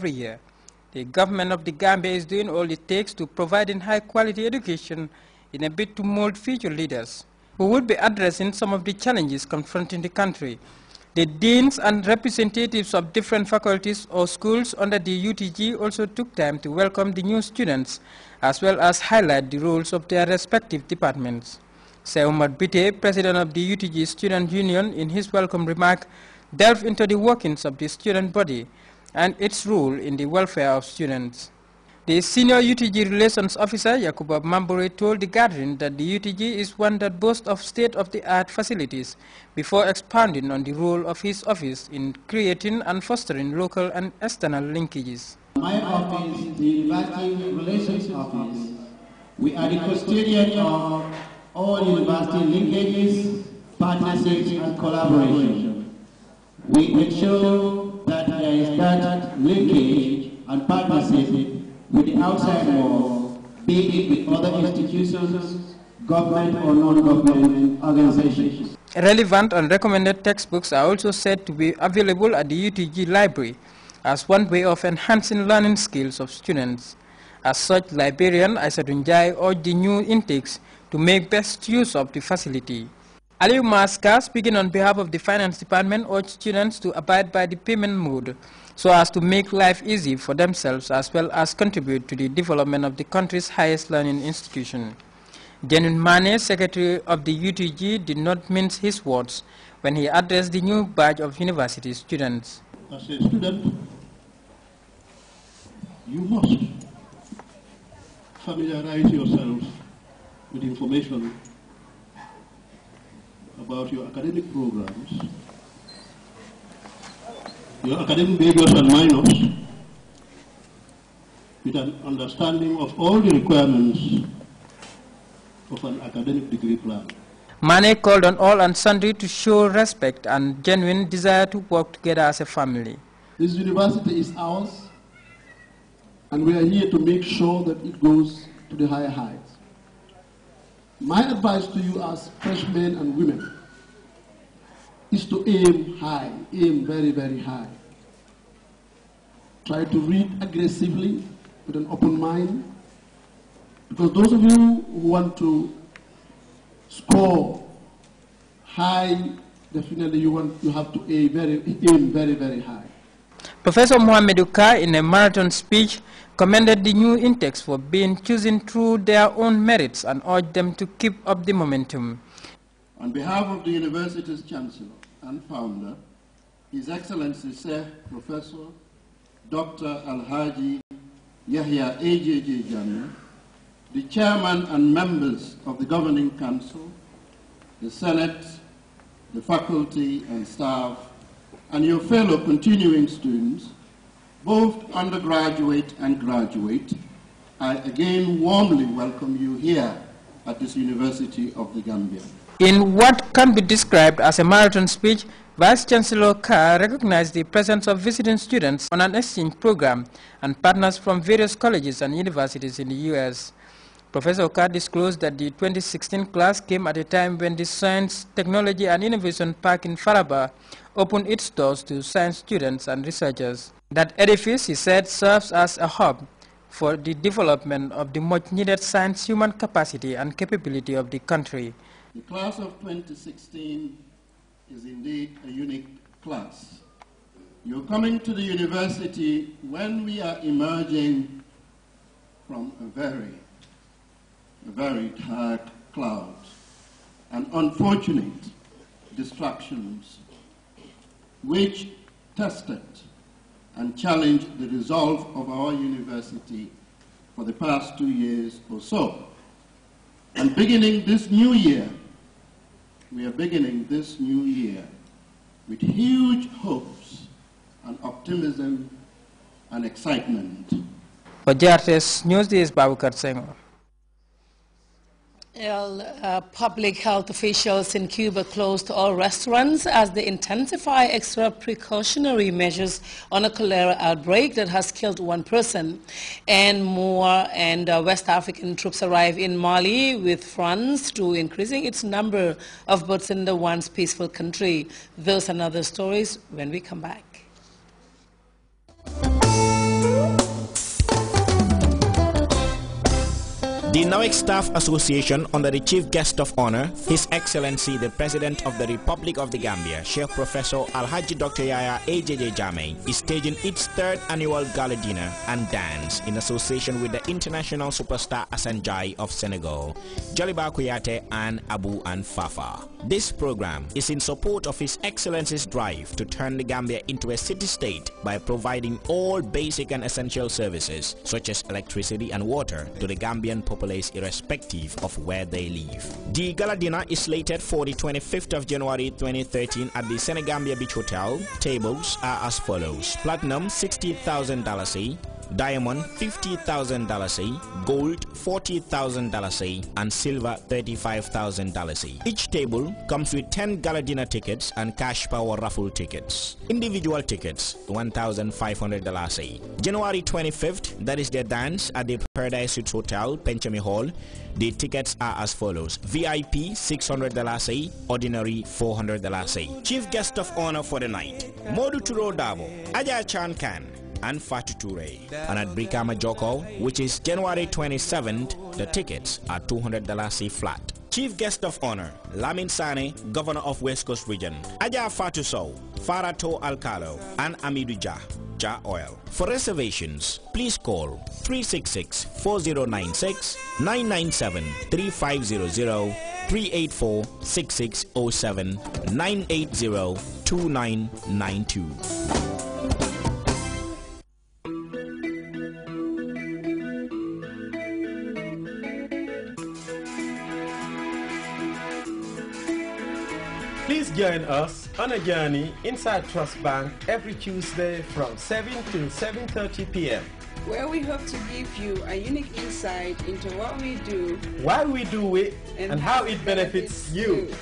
every year. The government of the Gambia is doing all it takes to provide high-quality education in a bid to mold future leaders who would be addressing some of the challenges confronting the country. The deans and representatives of different faculties or schools under the UTG also took time to welcome the new students as well as highlight the roles of their respective departments. Seumar Bite, president of the UTG Student Union, in his welcome remark, delved into the workings of the student body and its role in the welfare of students. The senior UTG relations officer, Yakuba Mambore, told the gathering that the UTG is one that boasts of state-of-the-art facilities before expanding on the role of his office in creating and fostering local and external linkages. My office, the University Relations Office, we are the custodian of all university linkages, partnerships, and collaboration. We ensure that linkage and partnership with the outside world, be it with other institutions, government or non-government organizations. Relevant and recommended textbooks are also said to be available at the UTG library as one way of enhancing learning skills of students. As such, librarian Aisadunjai urged the new intakes to make best use of the facility. Aliu Maska, speaking on behalf of the Finance Department, urged students to abide by the payment mode so as to make life easy for themselves as well as contribute to the development of the country's highest learning institution. Jenin Mane, Secretary of the UTG, did not mince his words when he addressed the new batch of university students. As a student, you must familiarize yourself with information about your academic programs your academic majors and minors with an understanding of all the requirements of an academic degree plan. Mane called on all and sundry to show respect and genuine desire to work together as a family. This university is ours, and we are here to make sure that it goes to the higher heights. My advice to you as freshmen and women is to aim high, aim very, very high. Try to read aggressively with an open mind. Because those of you who want to score high, definitely you want you have to aim very, aim very, very high. Professor Mohamed Uka, in a marathon speech, commended the new intakes for being chosen through their own merits and urged them to keep up the momentum. On behalf of the university's chancellor and founder, His Excellency Sir Professor Dr. Alhaji Yahya AJJ Jammeh, the chairman and members of the governing council, the Senate, the faculty and staff, and your fellow continuing students, both undergraduate and graduate, I again warmly welcome you here at this University of the Gambia. In what can be described as a marathon speech, Vice Chancellor Kah recognized the presence of visiting students on an exchange program and partners from various colleges and universities in the U.S. Professor Kah disclosed that the 2016 class came at a time when the Science, Technology and Innovation Park in Faraba opened its doors to science students and researchers. That edifice, he said, serves as a hub for the development of the much-needed science human capacity and capability of the country. The class of 2016 is indeed a unique class. You're coming to the university when we are emerging from a very, a very dark cloud and unfortunate distractions which tested and challenged the resolve of our university for the past two years or so. And beginning this new year, are beginning this new year with huge hopes and optimism and excitement. For GRTS News, this is Babukar Senghor. Uh, public health officials in Cuba closed all restaurants as they intensify extra precautionary measures on a cholera outbreak that has killed one person. And more and uh, West African troops arrive in Mali with France to increasing its number of boats in the once peaceful country. Those and other stories when we come back. The NAWEC Staff Association, under the Chief Guest of Honor, His Excellency the President of the Republic of the Gambia, Sheikh Professor Alhaji Dr. Yaya AJJ Jammeh, is staging its third annual gala dinner and dance in association with the international superstar Asanjai of Senegal, Jaliba Kuyateh and Abu Anfafa. This program is in support of His Excellency's drive to turn the Gambia into a city-state by providing all basic and essential services such as electricity and water to the Gambian population populace irrespective of where they live. The gala dinner is slated for the 25th of January 2013 at the Senegambia Beach Hotel. Tables are as follows. Platinum $60,000 diamond $50,000 A, gold $40,000 A, and silver $35,000 A. Each table comes with 10 gala dinner tickets and cash power raffle tickets. Individual tickets $1,500 A. January 25th, that is the dance at the Paradise Suites Hotel, Penchami Hall. The tickets are as follows. VIP $600 A, ordinary $400 A. Chief guest of honor for the night, Modu Turo Dabo, Aja Chan Khan, and Fatu Toure. And at Brikama Joko, which is January 27th, the tickets are $200 C flat. Chief Guest of Honor, Lamin Sane, Governor of West Coast Region, Aja Fatu Sow, Farato Alcalo, and Amidu Jah, Jah Oil. For reservations, please call 366-4096, 997-3500, 384-6607, 980-2992. Please join us on a journey inside Trust Bank every Tuesday from 7 to 7.30 p.m. Where we hope to give you a unique insight into what we do, why we do it, and, and how, it benefits, benefits you. you.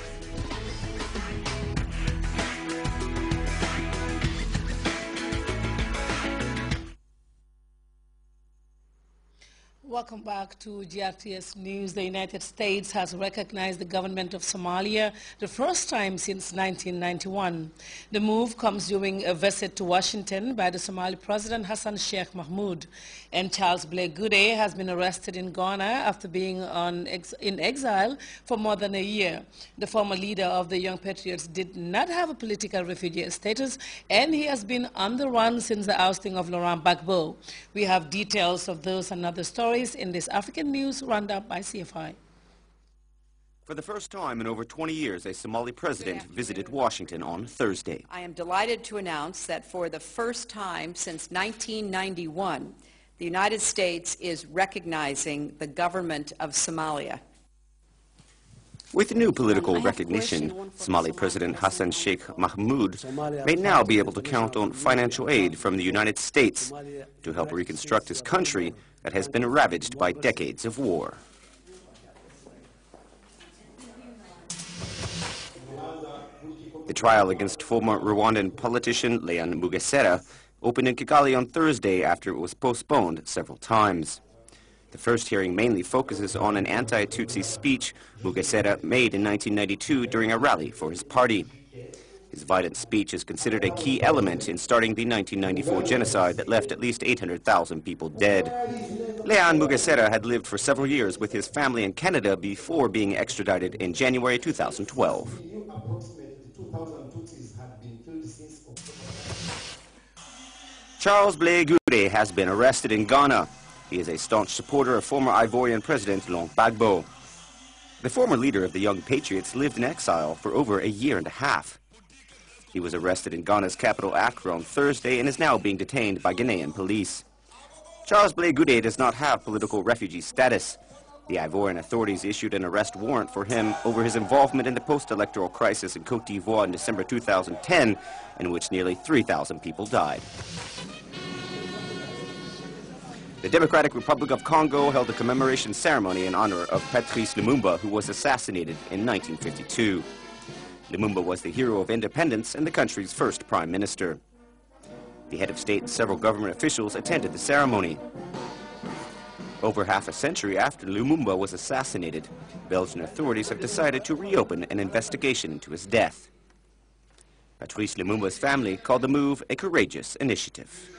Welcome back to GRTS News. The United States has recognized the government of Somalia the first time since 1991. The move comes during a visit to Washington by the Somali President Hassan Sheikh Mahmoud. And Charles Blé Goudé has been arrested in Ghana after being ex in exile for more than a year. The former leader of the Young Patriots did not have a political refugee status and he has been on the run since the ousting of Laurent Gbagbo. We have details of those and other stories in this African News Roundup by CFI. For the first time in over 20 years, a Somali president visited Washington on Thursday. I am delighted to announce that for the first time since 1991, the United States is recognizing the government of Somalia. With new political um, recognition, Somali President Hassan Sheikh Mahmoud may now be able to count on financial aid from the United States to help reconstruct his country that has been ravaged by decades of war. The trial against former Rwandan politician Leon Mugesera opened in Kigali on Thursday after it was postponed several times. The first hearing mainly focuses on an anti-Tutsi speech Mugesera made in 1992 during a rally for his party. His violent speech is considered a key element in starting the 1994 genocide that left at least 800,000 people dead. Leon Mugesera had lived for several years with his family in Canada before being extradited in January 2012. Charles Blé Goudé has been arrested in Ghana. He is a staunch supporter of former Ivorian President Laurent Gbagbo. The former leader of the Young Patriots lived in exile for over a year and a half. He was arrested in Ghana's capital Accra on Thursday and is now being detained by Ghanaian police. Charles Blé Goudé does not have political refugee status. The Ivorian authorities issued an arrest warrant for him over his involvement in the post-electoral crisis in Cote d'Ivoire in December 2010, in which nearly 3,000 people died. The Democratic Republic of Congo held a commemoration ceremony in honor of Patrice Lumumba, who was assassinated in 1952. Lumumba was the hero of independence and the country's first prime minister. The head of state and several government officials attended the ceremony. Over half a century after Lumumba was assassinated, Belgian authorities have decided to reopen an investigation into his death. Patrice Lumumba's family called the move a courageous initiative.